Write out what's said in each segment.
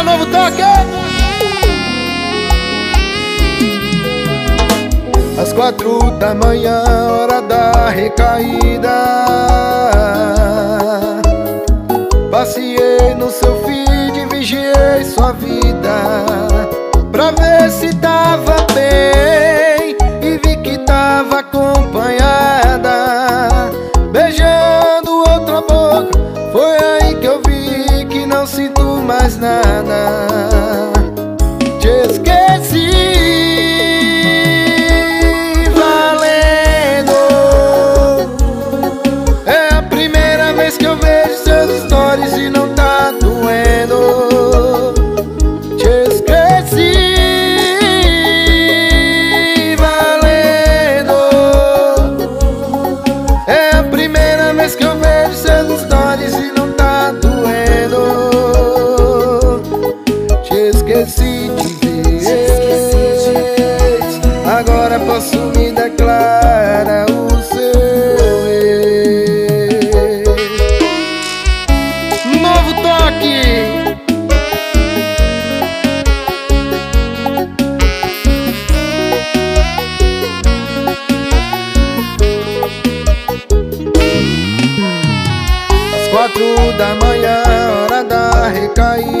seu novo toque Às quatro da manhã, hora da recaída. Passe novo toque. Às quatro da manhã, hora da recaída.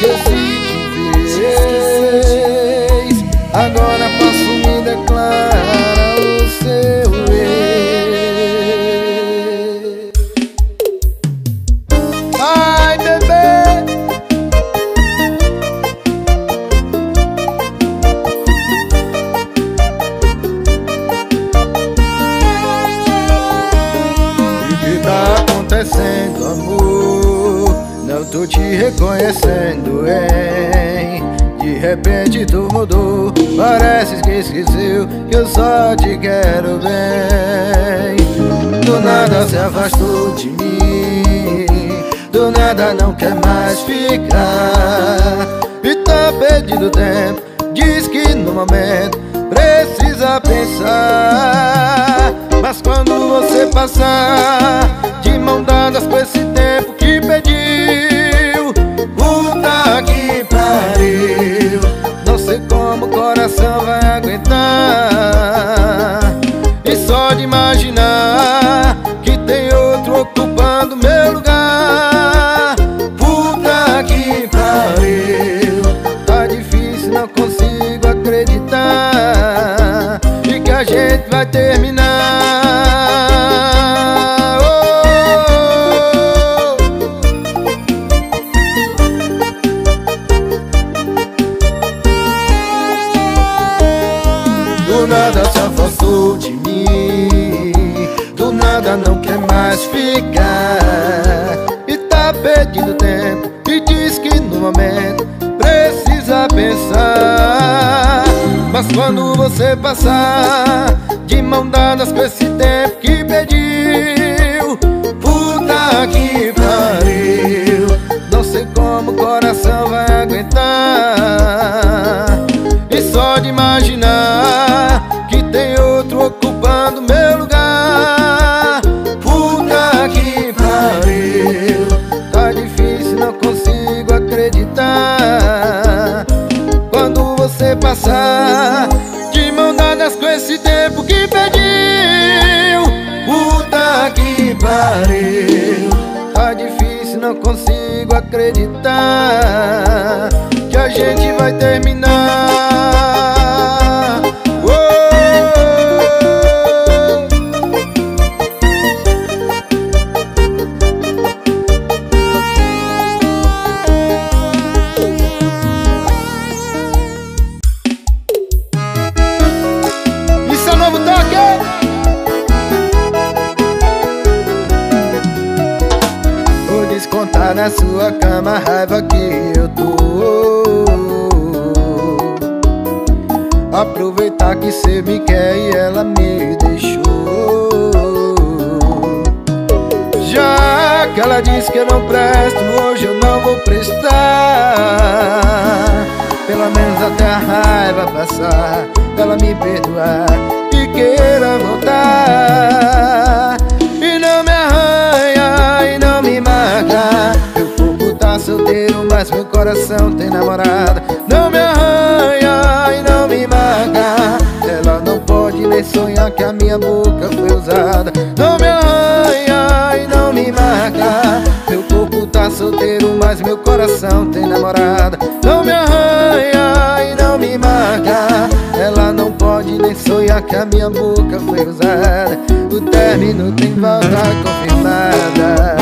Cause afastou de mim. Do nada não quer mais ficar. E tá perdendo tempo Diz que no momento precisa pensar. Mas quando você passar consigo acreditar que a gente vai terminar. que cê me quer e ela me deixou. Já que ela disse que eu não presto, hoje eu não vou prestar. Pelo menos até a raiva passar, ela me perdoar e queira voltar. E não me arranha e não me marca Eu vou botar tá solteiro, mas meu coração tem namorada. minha boca foi usada Não me arranha e não me marca. Meu corpo tá solteiro, mas meu coração tem namorada. Não me arranha e não me marca. Ela não pode nem sonhar que a minha boca foi usada. O término tem volta confirmada.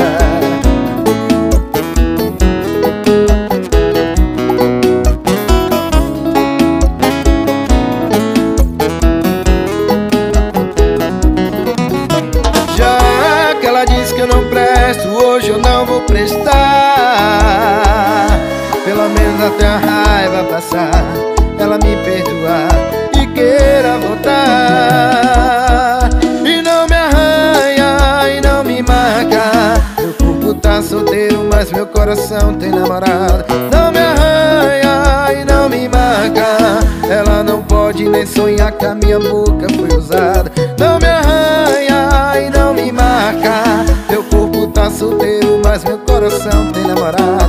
tem Não me arranha e não me marca. Ela não pode nem sonhar que a minha boca foi usada. Não me arranha e não me marca. Meu corpo tá solteiro, mas meu coração tem namorado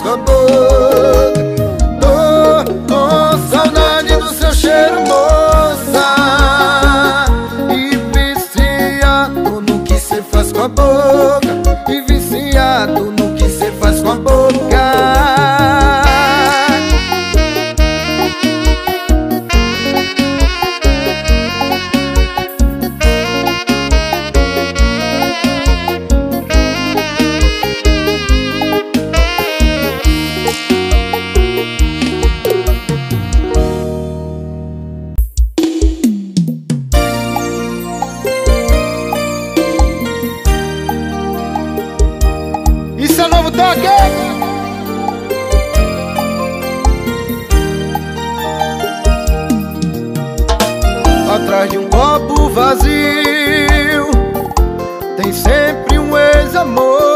Strasbourg atrás de um copo vazio. Tem sempre um ex-amor.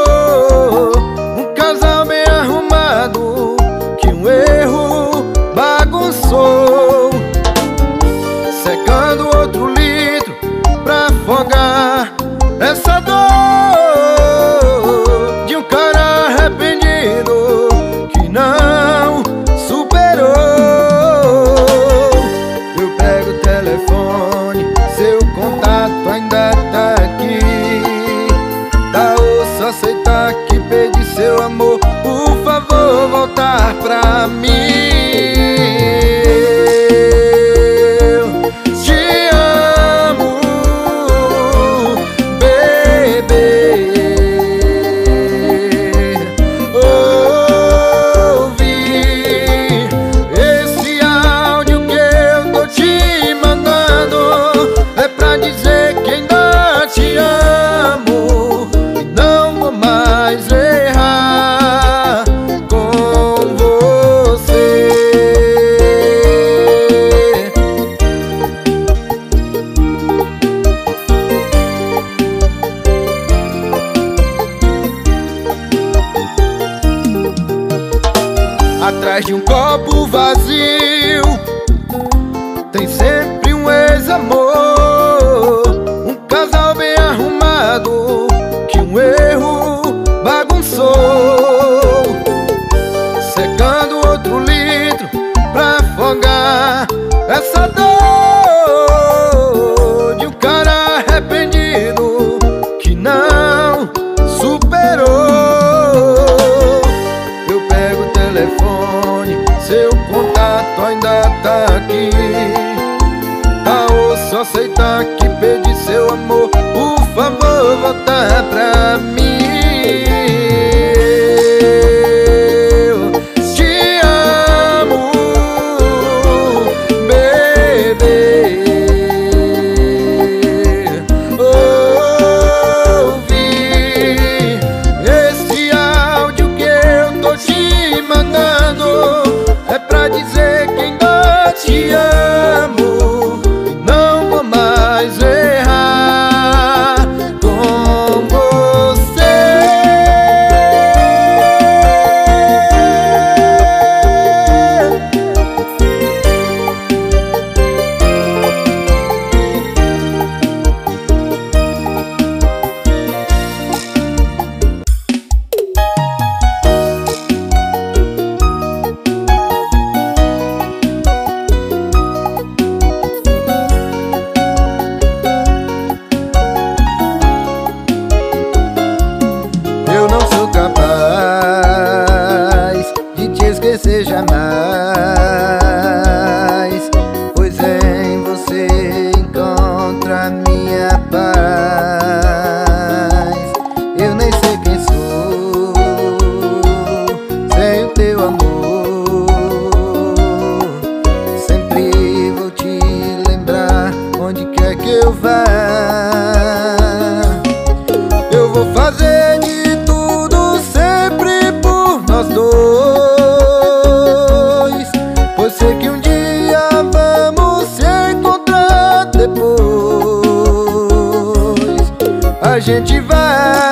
de um copo vazio. a gente vai.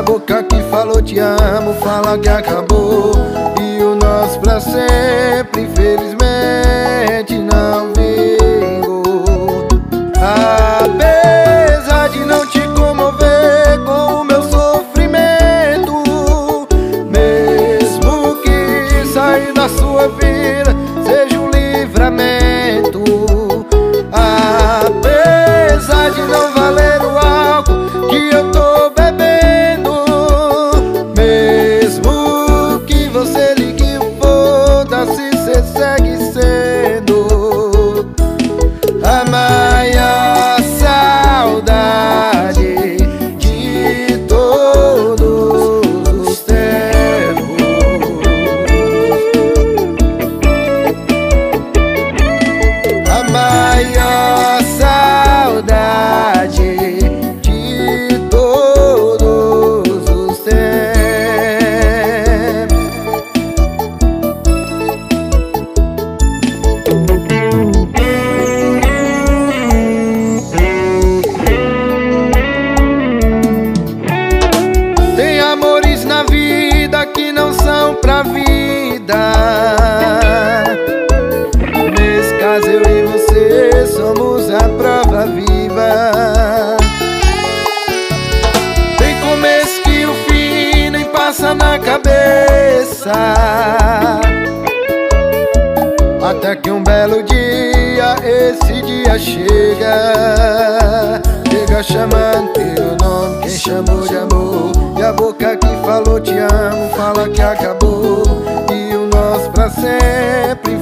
a boca que falou te amo, fala que acabou. E o nosso pra sempre, infelizmente. passar. Até que um belo dia, esse dia chega. Chega chamando teu nome, quem chamou de amor. E a boca que falou te amo, fala que acabou. E o nosso pra sempre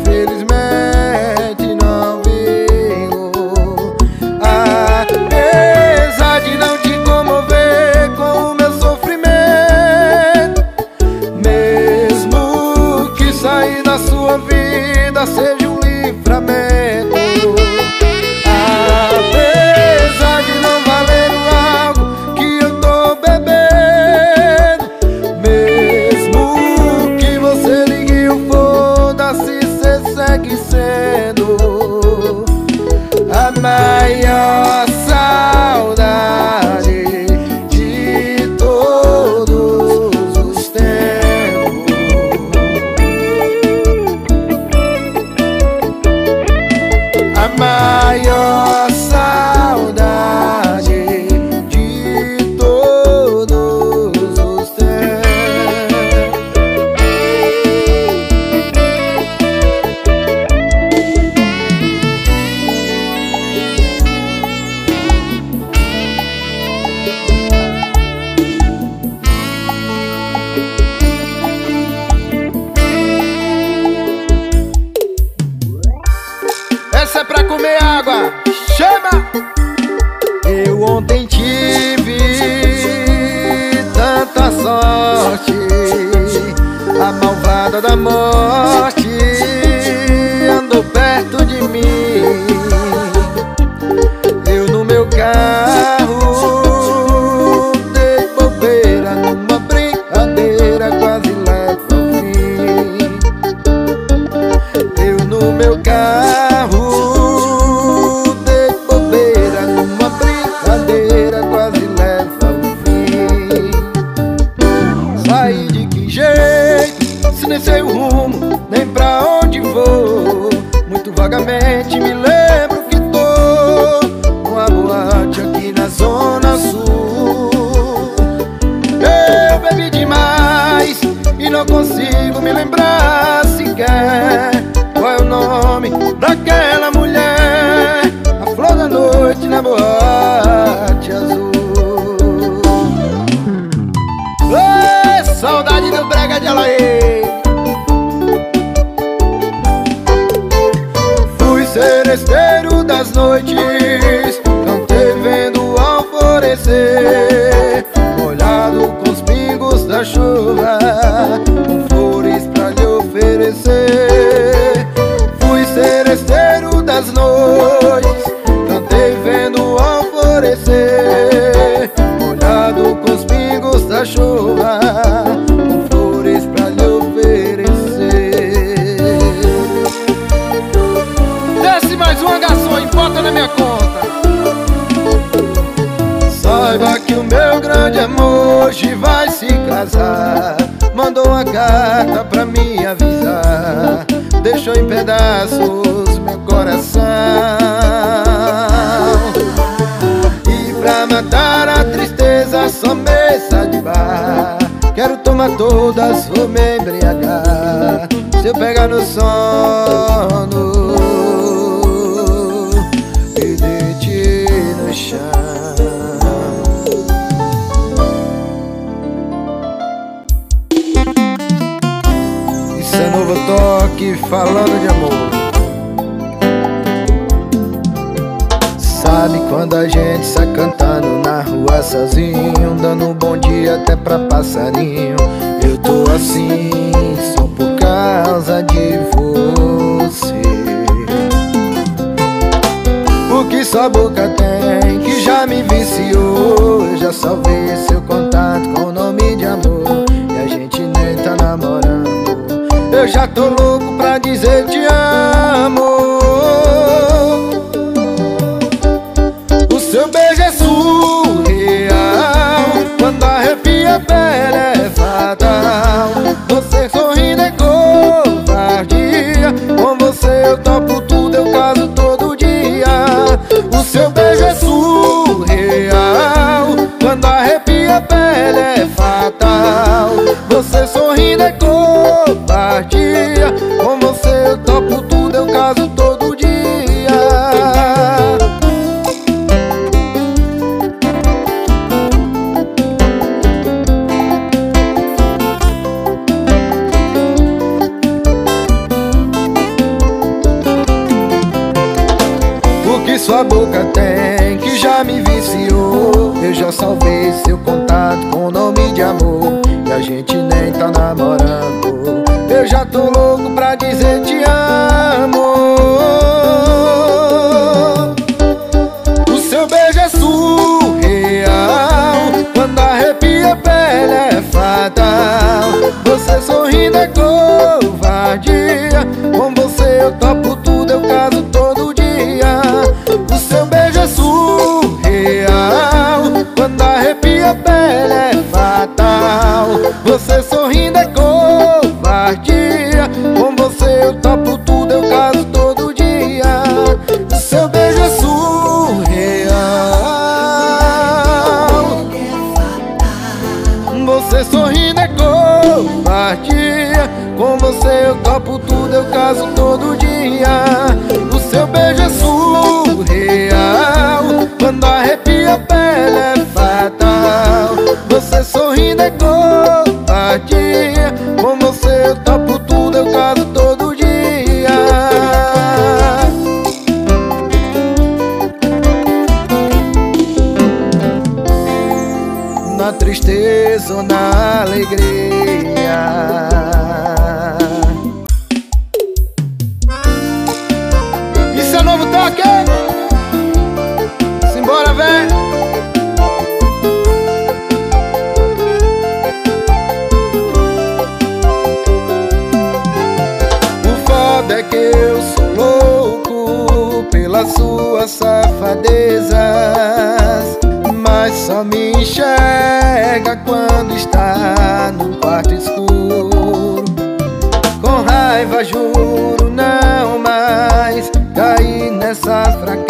Mandou uma carta pra me avisar Deixou em pedaços meu coração. E pra matar a tristeza só mesa de bar Quero tomar todas, vou me embriagar Se eu pegar no som falando de amor. Sabe quando a gente sai cantando na rua sozinho, dando um bom dia até pra passarinho. Eu tô assim só por causa de você. O que sua boca tem que já me viciou, já só veio seu contato com o. Eu já tô louco pra dizer te amo. O seu beijo é surreal. Quando arrepia a pele sorrindo é alegria. juro não mais cair nessa fraqueza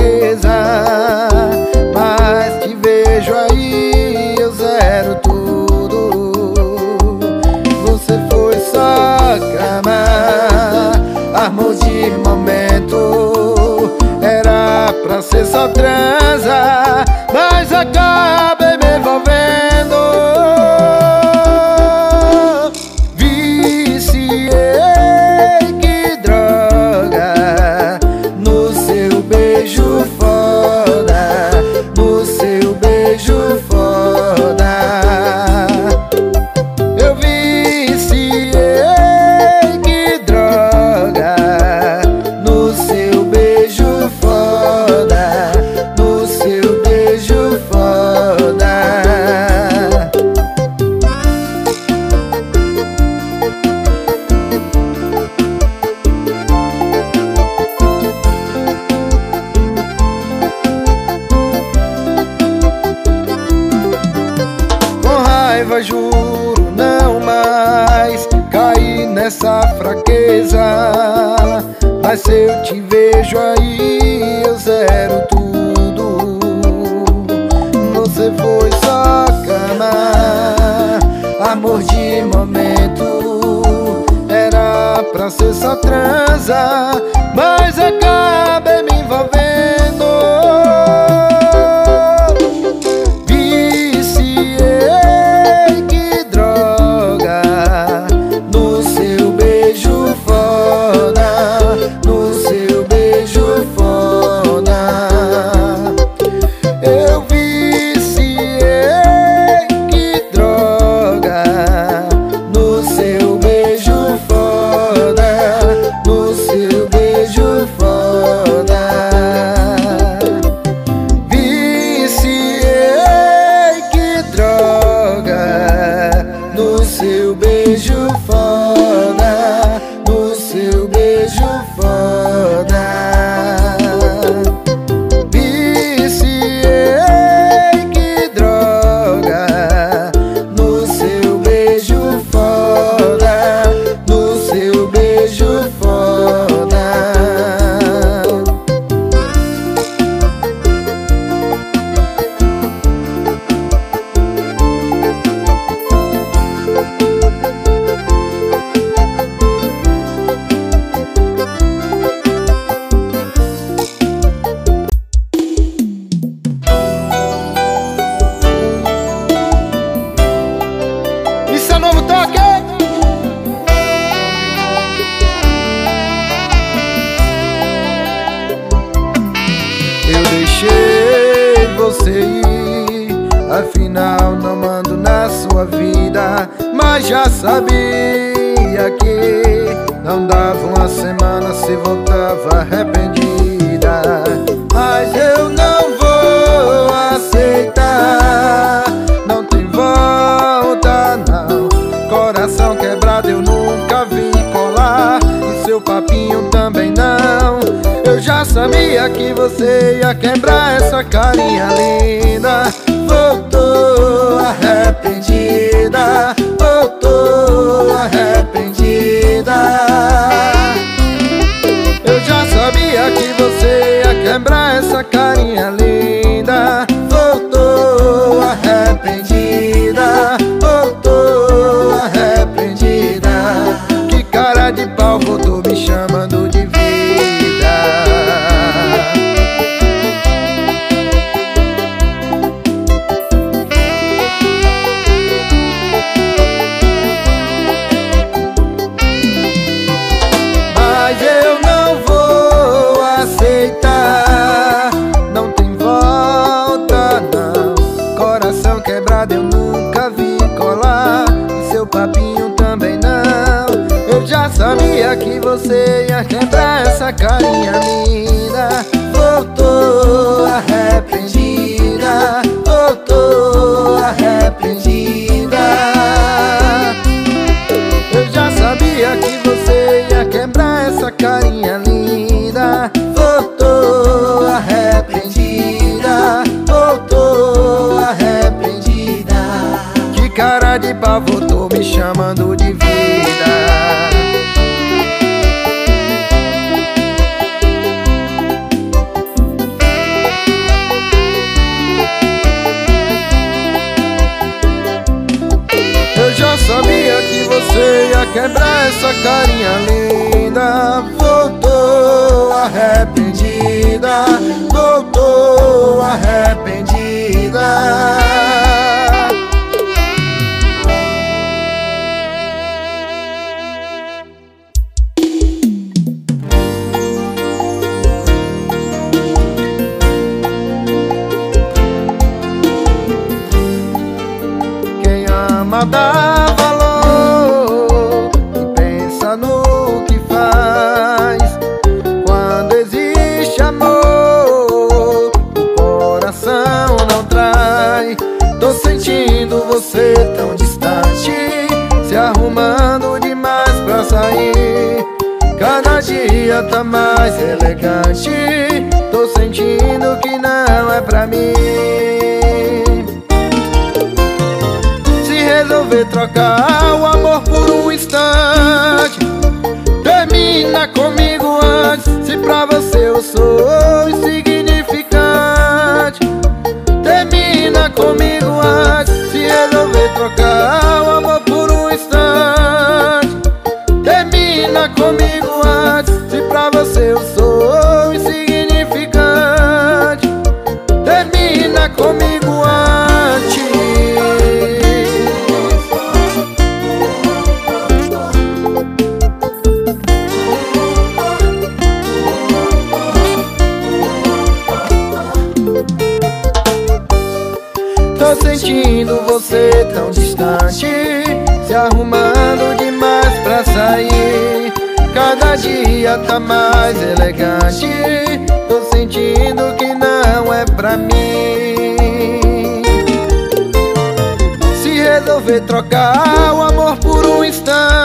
essa fraqueza. Mas se eu te vejo aí, eu zero tudo. Você foi só cama, amor de momento. Era pra ser só transa. Mas beijo. essa carinha linda. So. sou dia tá mais elegante Tô sentindo que não é pra mim. Se resolver trocar o amor por um instante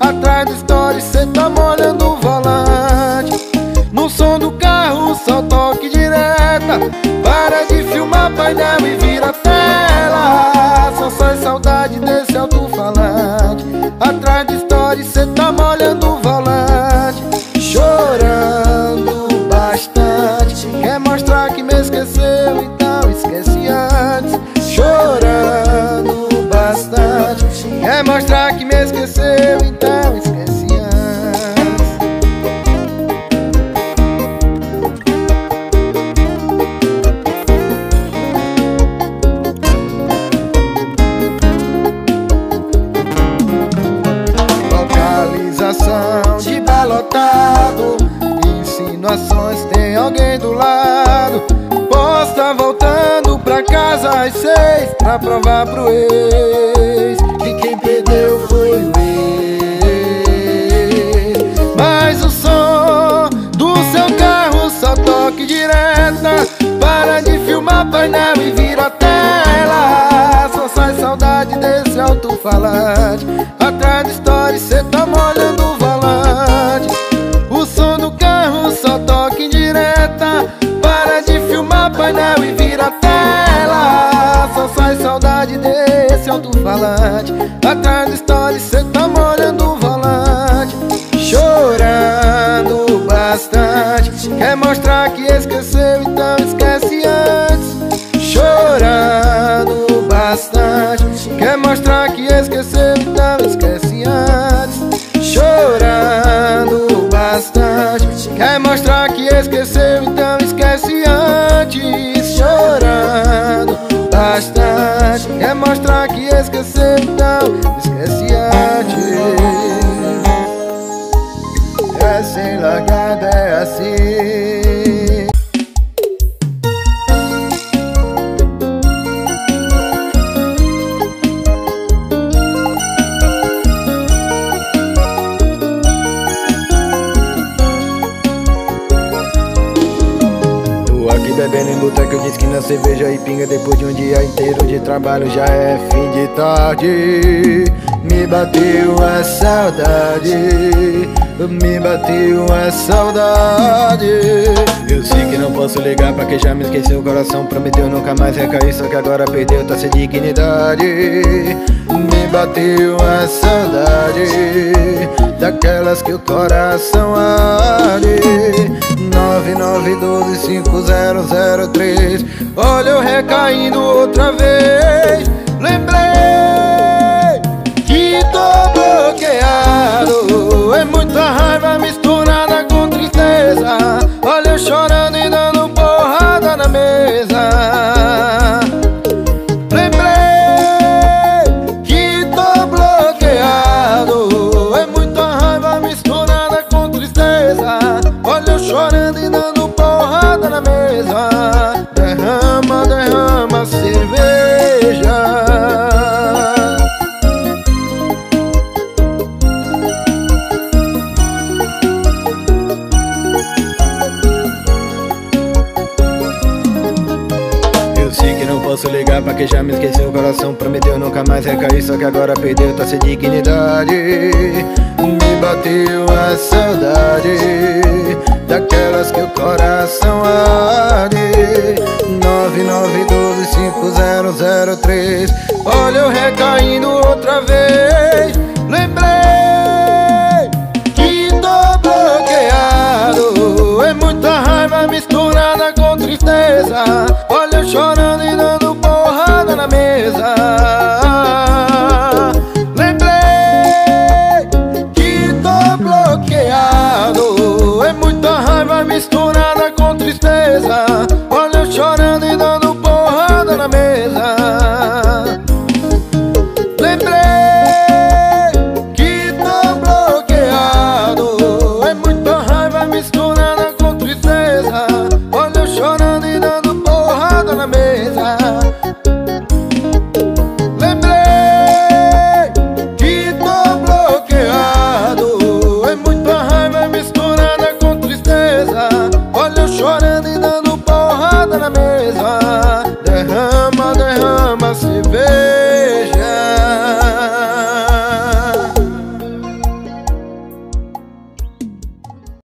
Atrás do story cê tá molhando o volante. No som do carro só toque direta. Para de filmar painel e vira tela. São só saudade desse alto-falante Atrás de esqueceu, então esquece antes É sem largada, é assim. Bebendo em boteco de esquina, cerveja e pinga Depois de um dia inteiro trabalho já é fim de tarde. Me bateu a saudade Me bateu a saudade. Eu sei que não posso ligar pra quem já me esqueceu O coração prometeu nunca mais recair Só que agora perdeu, tá sem dignidade. Me bateu a saudade Daquelas que o coração arde. 99125003 Olha eu recaindo outra vez Lembrei chorando quem já me esqueceu O coração prometeu nunca mais recair Só que agora perdeu, tá sem dignidade. Me bateu a saudade Daquelas que o coração arde. 99125003 Olha eu recaindo outra vez. Lembrei que tô bloqueado É muita raiva misturada com tristeza. Olha eu chorando e dando mesa. Misturada com tristeza Olha eu chorando e dando porrada na